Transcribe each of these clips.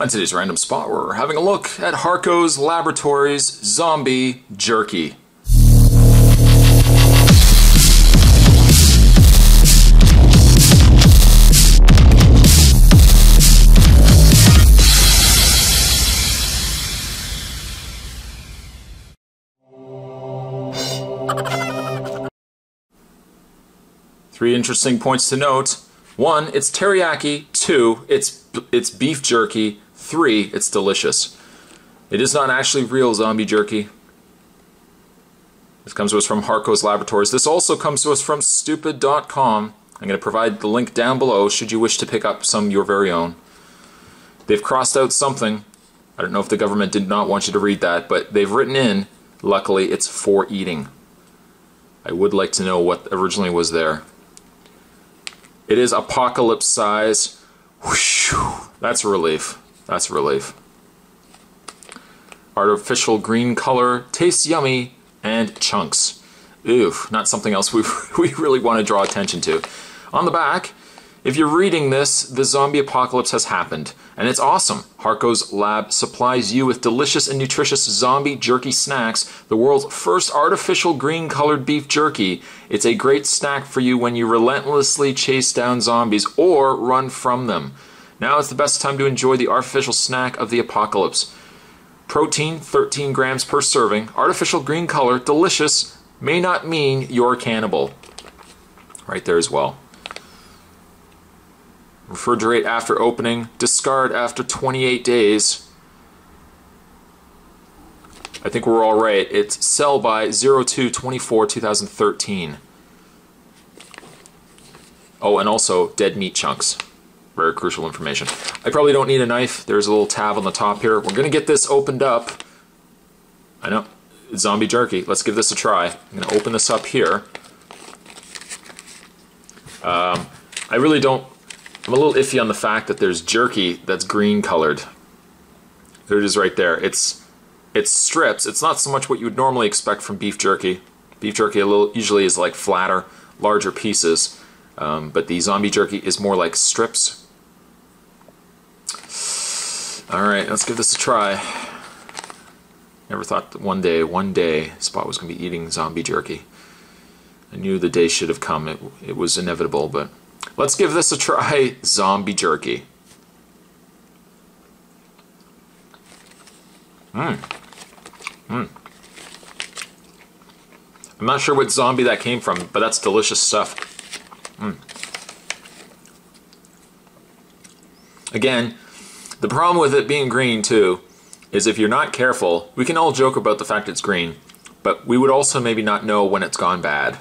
On today's random spot, we're having a look at Harcos Laboratories Zombie Jerky. Three interesting points to note. One, it's teriyaki. Two, it's it's beef jerky. Three, it's delicious. It is not actually real zombie jerky. This comes to us from Harcos Laboratories. This also comes to us from stupid.com. I'm going to provide the link down below should you wish to pick up some your very own. They've crossed out something. I don't know if the government did not want you to read that, but they've written in, luckily, it's for eating. I would like to know what originally was there. It is apocalypse size. That's a relief. That's a relief. Artificial green color, tastes yummy, and chunks. Oof, not something else we, we really want to draw attention to. On the back, if you're reading this, the zombie apocalypse has happened, and it's awesome. Harcos lab supplies you with delicious and nutritious zombie jerky snacks, the world's first artificial green colored beef jerky. It's a great snack for you when you relentlessly chase down zombies or run from them. Now is the best time to enjoy the artificial snack of the apocalypse. Protein, 13 grams per serving, artificial green color, delicious, may not mean you're cannibal. Right there as well. Refrigerate after opening. Discard after 28 days. I think we're all right. It's sell by 0224 2013. Oh, and also dead meat chunks. Very crucial information. I probably don't need a knife. There's a little tab on the top here. We're going to get this opened up. I know. Zombie jerky. Let's give this a try. I'm going to open this up here. Um, I really don't I'm a little iffy on the fact that there's jerky that's green colored. There it is right there. It's it's strips. It's not so much what you would normally expect from beef jerky. Beef jerky a little usually is like flatter, larger pieces, um, but the zombie jerky is more like strips. All right, let's give this a try. Never thought one day, one day, Spot was going to be eating zombie jerky. I knew the day should have come. It, it was inevitable, but Let's give this a try. Zombie jerky. Mmm. Mmm. I'm not sure what zombie that came from, but that's delicious stuff. Mmm. Again, the problem with it being green too is if you're not careful, we can all joke about the fact it's green, but we would also maybe not know when it's gone bad.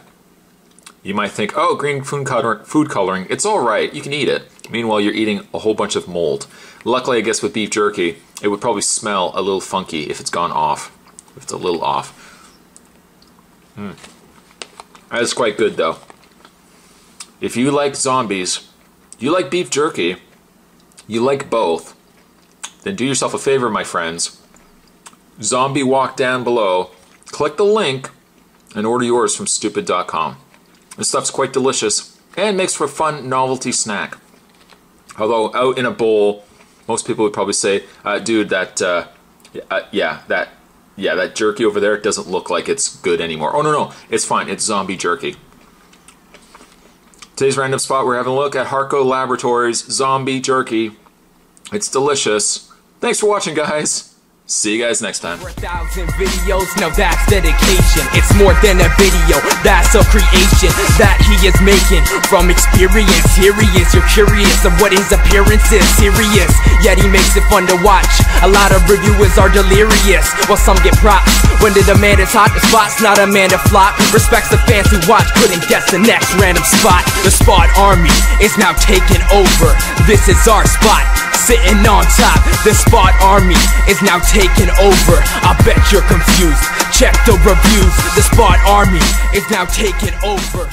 You might think, oh, green food, color food coloring, it's all right, you can eat it. Meanwhile, you're eating a whole bunch of mold. Luckily, I guess with beef jerky, it would probably smell a little funky if it's gone off, if it's a little off. Hmm. That is quite good, though. If you like zombies, you like beef jerky, you like both, then do yourself a favor, my friends. Zombie walk down below, click the link, and order yours from stupid.com. This stuff's quite delicious and makes for a fun novelty snack. Although out in a bowl, most people would probably say, uh, "Dude, that uh, uh, yeah, that yeah, that jerky over there doesn't look like it's good anymore." Oh no, no, it's fine. It's zombie jerky. Today's random spot, we're having a look at Harco Laboratories Zombie Jerky. It's delicious. Thanks for watching, guys. See you guys next time. Videos, now that's dedication. It's more than a video, that's a creation that he is making from experience. Here he is, you're curious of what his appearance is. Serious, yet he makes it fun to watch. A lot of reviewers are delirious, while some get props. When the demand is hot, the spot's not a man to flop. Respects the fans who watch, couldn't guess the next random spot. The Spot Army is now taking over. This is our spot sitting on top. The Spot Army is now taking over. I bet you're confused. Check the reviews. The Spot Army is now taking over.